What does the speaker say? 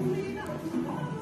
we Thank you.